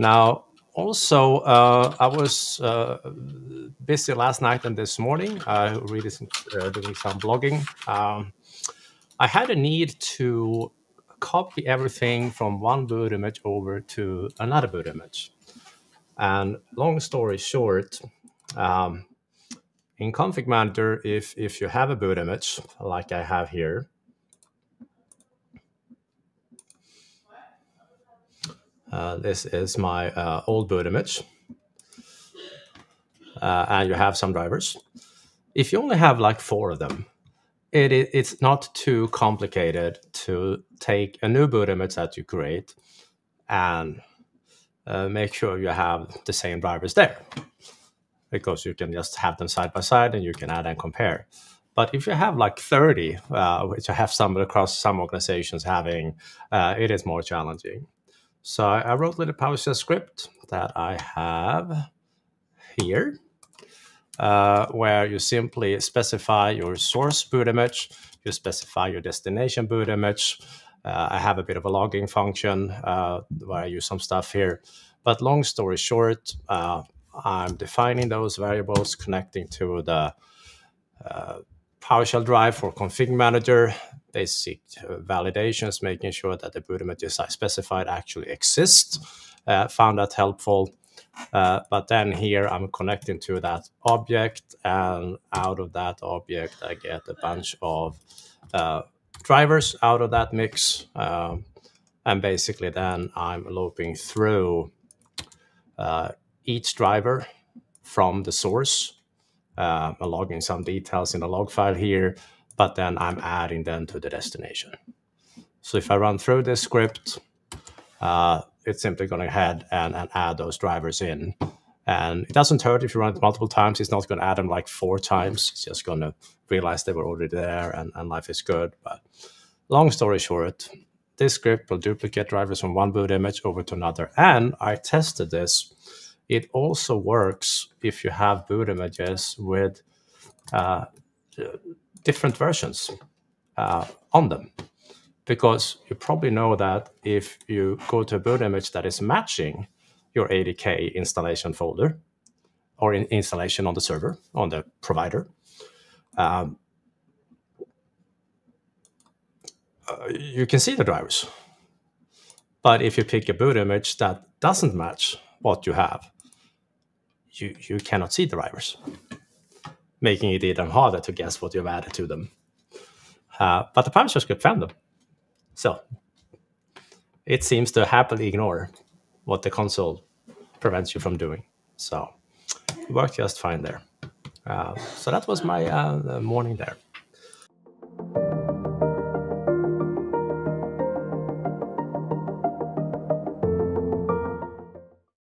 Now, also, uh, I was uh, busy last night and this morning, uh, really doing some blogging. Um, I had a need to copy everything from one boot image over to another boot image. And long story short, um, in Config Manager, if, if you have a boot image like I have here, Uh, this is my uh, old boot image. Uh, and you have some drivers. If you only have like four of them, it, it's not too complicated to take a new boot image that you create and uh, make sure you have the same drivers there because you can just have them side by side and you can add and compare. But if you have like 30, uh, which I have some across some organizations having, it is more challenging. So I wrote a little PowerShell script that I have here, uh, where you simply specify your source boot image, you specify your destination boot image. Uh, I have a bit of a logging function uh, where I use some stuff here. But long story short, uh, I'm defining those variables connecting to the uh, PowerShell drive for config manager, basic uh, validations, making sure that the boot images I specified actually exist. Uh, found that helpful. Uh, but then here I'm connecting to that object, and out of that object, I get a bunch of uh, drivers out of that mix. Um, and basically, then I'm looping through uh, each driver from the source uh, logging some details in the log file here, but then I'm adding them to the destination. So if I run through this script, uh, it's simply going to head and, and add those drivers in. And it doesn't hurt if you run it multiple times. It's not going to add them like four times. It's just going to realize they were already there and, and life is good. But long story short, this script will duplicate drivers from one boot image over to another. And I tested this it also works if you have boot images with uh, different versions uh, on them. Because you probably know that if you go to a boot image that is matching your ADK installation folder or in installation on the server, on the provider, um, uh, you can see the drivers. But if you pick a boot image that doesn't match what you have, you, you cannot see the drivers, making it even harder to guess what you've added to them. Uh, but the PowerShell script found them. So it seems to happily ignore what the console prevents you from doing. So it worked just fine there. Uh, so that was my uh, morning there.